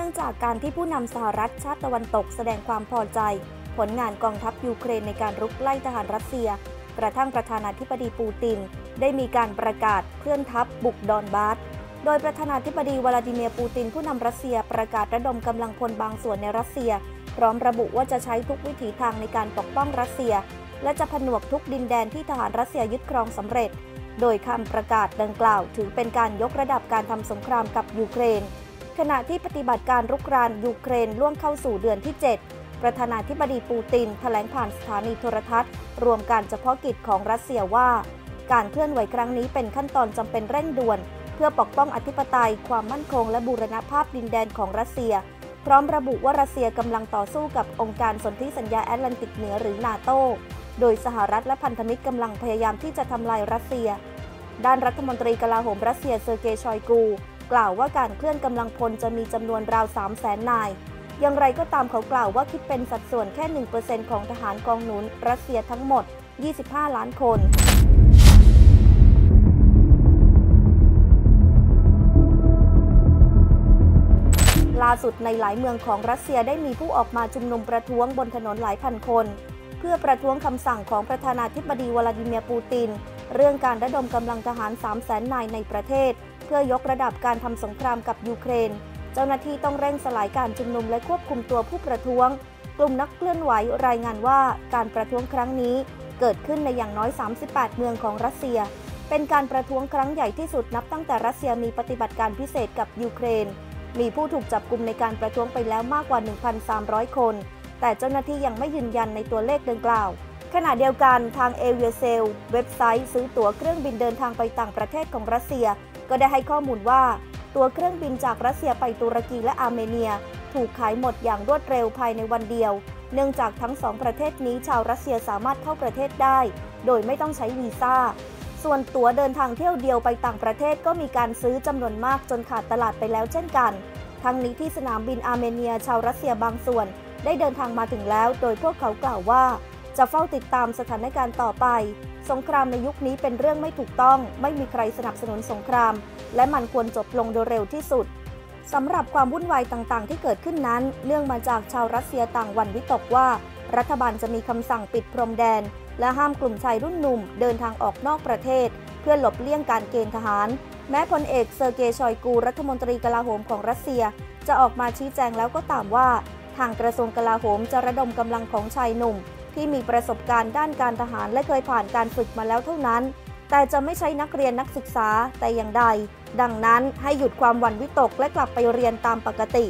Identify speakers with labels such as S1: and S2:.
S1: เนื่องจากการที่ผู้นำสหรัฐชาติตะวันตกแสดงความพอใจ ผลงานกองทัพยูเครนในการรุกไล่ทหารรัสเซีย กระทั่งประธานาธิบดีปูติน ได้มีการประกาศเคลื่อนทัพบุกดอนบาสโดยประธานาธิบดีวลาดิเมียร์ปูตินผู้นำรัสเซียประกาศระดมกำลังพลบางส่วนในรัสเซีย พร้อมระบุว่าจะใช้ทุกวิถีทางในการปกป้องรัสเซีย และจะผนวกทุกดินแดนที่ทหารรัสเซียยึดครองสำเร็จ โดยคำประกาศดังกล่าว ถือเป็นการยกระดับการทำสงครามกับยูเครน ขณะที่ปฏิบัติการรุกรานยูเครนล่วงเข้าสู่เดือนที่ 7 ประธานาธิบดีปูตินแถลงผ่านสถานีโทรทัศน์ รวมการเฉพาะกิจของรัสเซียว่า การเคลื่อนไหวครั้งนี้เป็นขั้นตอนจำเป็นเร่งด่วน เพื่อปกป้องอธิปไตย ความมั่นคง และบูรณภาพดินแดนของรัสเซีย พร้อมระบุว่ารัสเซียกำลังต่อสู้กับองค์การสนธิสัญญาแอตแลนติกเหนือหรือนาโตโดยสหรัฐและพันธมิตรกำลังพยายามที่จะทำลายรัสเซีย ด้านรัฐมนตรีกลาโหมรัสเซียเซอร์เกย์ชอยกู กล่าวว่าการเคลื่อนกำลังพลจะมีจำนวนราว 3 0 0แสนนาย อย่างไรก็ตามเขากล่าวว่าคิดเป็นสัดส่วนแค่ 1%ของทหารกองหนุนรัสเซียทั้งหมด 25 ล้านคนล่าสุดในหลายเมืองของรัสเซียได้มีผู้ออกมาชุมนุมประท้วงบนถนนหลายพันคน เพื่อประท้วงคำสั่งของประธานาธิบดีวลาดิเมียร์ปูติน เรื่องการระดมกำลังทหาร 3 0 0แสนนายในประเทศ พื่อยกระดับการทำสงครามกับยูเครน เจ้าหน้าที่ต้องเร่งสลายการชุมนุมและควบคุมตัวผู้ประท้วง กลุ่มนักเคลื่อนไหวรายงานว่าการประท้วงครั้งนี้เกิดขึ้นในอย่างน้อย 38 เมืองของรัสเซีย เป็นการประท้วงครั้งใหญ่ที่สุดนับตั้งแต่รัสเซียมีปฏิบัติการพิเศษกับยูเครน มีผู้ถูกจับกลุ่มในการประท้วงไปแล้วมากกว่า 1,300 คน แต่เจ้าหน้าที่ยังไม่ยืนยันในตัวเลขดังกล่าวขณะเดียวกันทาง Aviasales เว็บไซต์ซื้อตั๋วเครื่องบินเดินทางไปต่างประเทศของรัสเซีย ก็ได้ให้ข้อมูลว่า ตั๋วเครื่องบินจากรัสเซียไปตุรกีและอาร์เมเนีย ถูกขายหมดอย่างรวดเร็วภายในวันเดียว เนื่องจากทั้งสองประเทศนี้ชาวรัสเซียสามารถเข้าประเทศได้ โดยไม่ต้องใช้วีซ่า ส่วนตั๋วเดินทางเที่ยวเดียวไปต่างประเทศก็มีการซื้อจำนวนมากจนขาดตลาดไปแล้วเช่นกัน ทั้งนี้ที่สนามบินอาร์เมเนีย ชาวรัสเซียบางส่วน ได้เดินทางมาถึงแล้ว โดยพวกเขากล่าวว่า จะเฝ้าติดตามสถานการณ์ต่อไป สงครามในยุคนี้เป็นเรื่องไม่ถูกต้อง ไม่มีใครสนับสนุนสงคราม และมันควรจบลงโดยเร็วที่สุดสำหรับความวุ่นวายต่างๆ ที่เกิดขึ้นนั้นเนื่องมาจากชาวรัสเซียต่างวันวิตกว่า รัฐบาลจะมีคำสั่งปิดพรมแดน และห้ามกลุ่มชายรุ่นหนุ่มเดินทางออกนอกประเทศ เพื่อหลบเลี่ยงการเกณฑ์ทหาร แม้พลเอกเซอร์เกย์ชอยกู รัฐมนตรีกลาโหมของรัสเซีย จะออกมาชี้แจงแล้วก็ตามว่า ทางกระทรวงกลาโหมจะระดมกำลังของชายหนุ่ม ที่มีประสบการณ์ด้านการทหารและเคยผ่านการฝึกมาแล้วเท่านั้น แต่จะไม่ใช่นักเรียนนักศึกษาแต่อย่างใด ดังนั้นให้หยุดความหวั่นวิตกและกลับไปเรียนตามปกติ